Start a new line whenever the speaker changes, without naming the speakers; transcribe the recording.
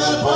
del